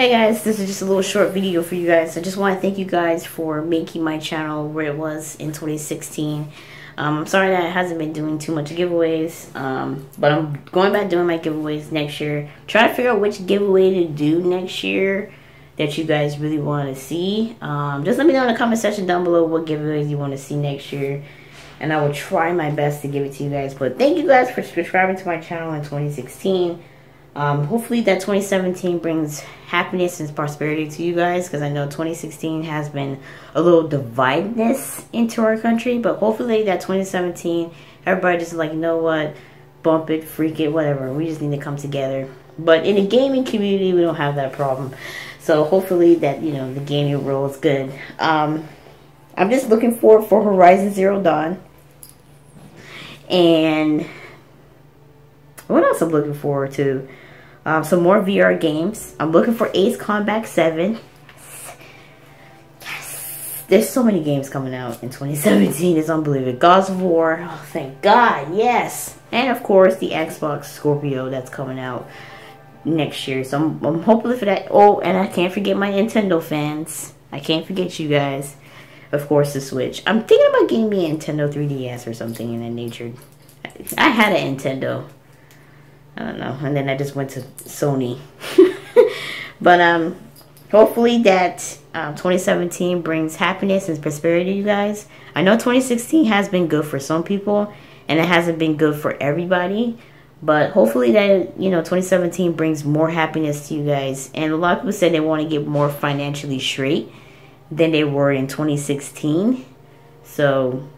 Hey guys, this is just a little short video for you guys. I just want to thank you guys for making my channel where it was in 2016. Um, I'm sorry that I hasn't been doing too much giveaways, um, but I'm going back doing my giveaways next year. Try to figure out which giveaway to do next year that you guys really want to see. Um, just let me know in the comment section down below what giveaways you want to see next year. And I will try my best to give it to you guys. But thank you guys for subscribing to my channel in 2016. Um, hopefully that 2017 brings happiness and prosperity to you guys because I know 2016 has been a little dividedness into our country. But hopefully that 2017, everybody just like, you know what, bump it, freak it, whatever. We just need to come together. But in the gaming community, we don't have that problem. So hopefully that, you know, the gaming world is good. Um, I'm just looking forward for Horizon Zero Dawn. And what else I'm looking forward to? Um, some more VR games. I'm looking for Ace Combat 7. Yes. There's so many games coming out in 2017. It's unbelievable. Gods of War. Oh, thank God. Yes. And of course, the Xbox Scorpio that's coming out next year. So I'm, I'm hoping for that. Oh, and I can't forget my Nintendo fans. I can't forget you guys. Of course, the Switch. I'm thinking about getting me a Nintendo 3DS or something in that nature. I had a Nintendo. I don't know. And then I just went to Sony. but um, hopefully that um, 2017 brings happiness and prosperity you guys. I know 2016 has been good for some people and it hasn't been good for everybody. But hopefully that, you know, 2017 brings more happiness to you guys. And a lot of people said they want to get more financially straight than they were in 2016. So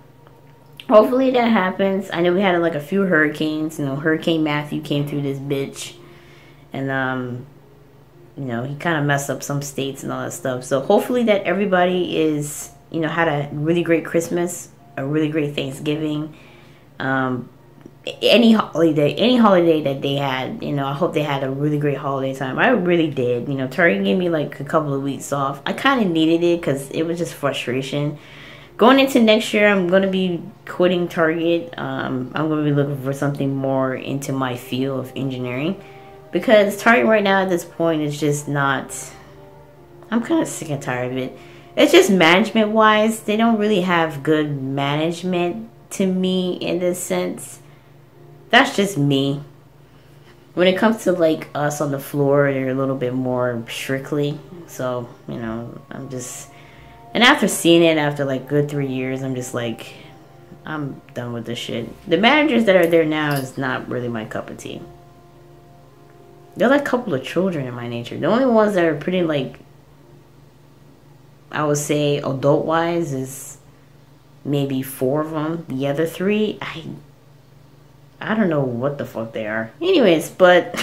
hopefully that happens. I know we had like a few hurricanes. You know, Hurricane Matthew came through this bitch. And, um, you know, he kind of messed up some states and all that stuff. So hopefully that everybody is, you know, had a really great Christmas, a really great Thanksgiving. Um, any holiday, any holiday that they had, you know, I hope they had a really great holiday time. I really did. You know, Target gave me like a couple of weeks off. I kind of needed it because it was just frustration. Going into next year, I'm going to be quitting Target. Um, I'm going to be looking for something more into my field of engineering because Target right now at this point is just not. I'm kind of sick and tired of it. It's just management wise, they don't really have good management to me in this sense that's just me. When it comes to like us on the floor, they're a little bit more strictly. So, you know, I'm just and after seeing it after like good three years, I'm just like I'm done with this shit. The managers that are there now is not really my cup of tea. They're like a couple of children in my nature. The only ones that are pretty like I would say adult wise is maybe four of them. The other three, I I don't know what the fuck they are. Anyways, but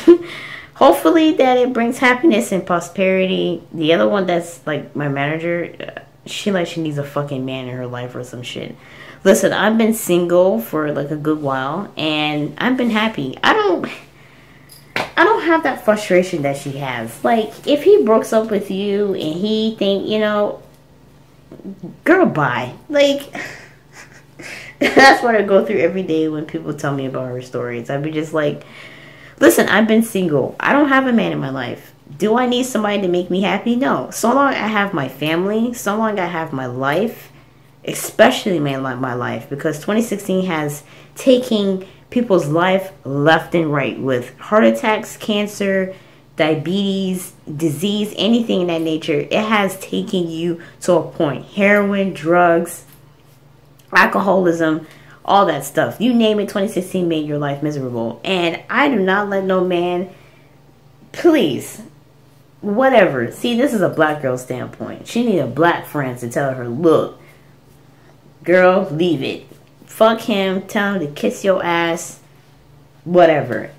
hopefully that it brings happiness and prosperity. The other one that's like my manager, uh, she like she needs a fucking man in her life or some shit. Listen, I've been single for like a good while and I've been happy. I don't I don't have that frustration that she has. Like if he breaks up with you and he think, you know, girl bye. Like That's what I go through every day when people tell me about her stories. I'd be just like, listen, I've been single. I don't have a man in my life. Do I need somebody to make me happy? No. So long I have my family, so long I have my life, especially my, my life, because 2016 has taken people's life left and right with heart attacks, cancer, diabetes, disease, anything in that nature. It has taken you to a point. Heroin, drugs, alcoholism, all that stuff. You name it, 2016 made your life miserable. And I do not let no man, please, whatever. See, this is a black girl standpoint. She need a black friend to tell her, look, girl, leave it. Fuck him. Tell him to kiss your ass. Whatever.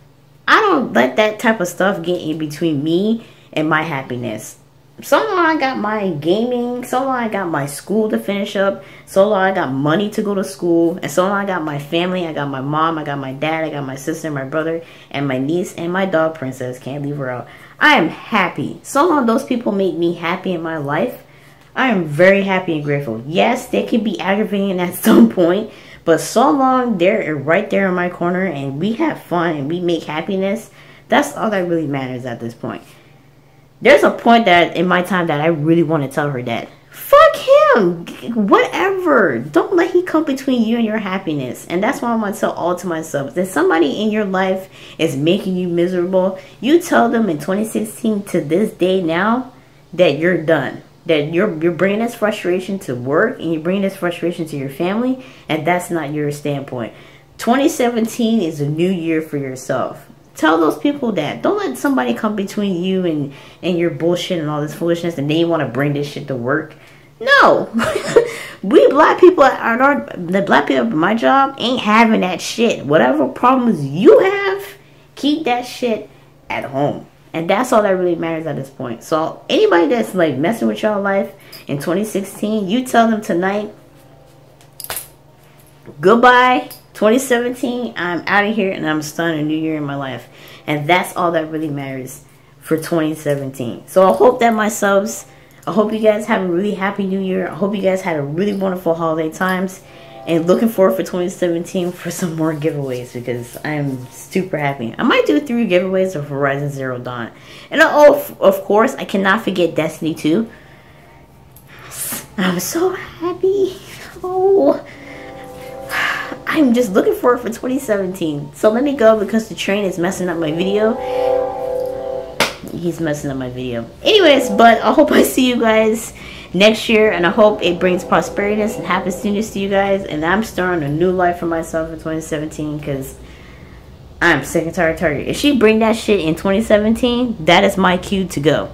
I don't let that type of stuff get in between me and my happiness so long I got my gaming, so long I got my school to finish up, so long I got money to go to school, and so long I got my family, I got my mom, I got my dad, I got my sister, my brother, and my niece, and my dog princess, can't leave her out. I am happy. So long those people make me happy in my life, I am very happy and grateful. Yes, they can be aggravating at some point, but so long they're right there in my corner and we have fun and we make happiness, that's all that really matters at this point there's a point that in my time that I really want to tell her that fuck him whatever. Don't let he come between you and your happiness. And that's why i want to tell all to myself that somebody in your life is making you miserable you tell them in 2016 to this day now that you're done. That you're you're bringing this frustration to work and you're bringing this frustration to your family and that's not your standpoint. 2017 is a new year for yourself. Tell those people that. Don't let somebody come between you and and your bullshit and all this foolishness and they want to bring this shit to work no we black people are our the black people at my job ain't having that shit whatever problems you have keep that shit at home and that's all that really matters at this point. So anybody that's like messing with y'all life in 2016, you tell them tonight, goodbye 2017. I'm out of here and I'm starting a new year in my life. And that's all that really matters for 2017. So I hope that my subs, I hope you guys have a really happy new year. I hope you guys had a really wonderful holiday times and looking forward for 2017 for some more giveaways because I'm super happy. I might do three giveaways of Horizon Zero Dawn. And oh, of course, I cannot forget Destiny 2. I'm so happy. Oh, I'm just looking forward for 2017. So let me go because the train is messing up my video. He's messing up my video. Anyways, but I hope I see you guys next year and I hope it brings prosperity and happiness to you guys and I'm starting a new life for myself in 2017 because I'm sick and tired of Target. If she bring that shit in 2017, that is my cue to go.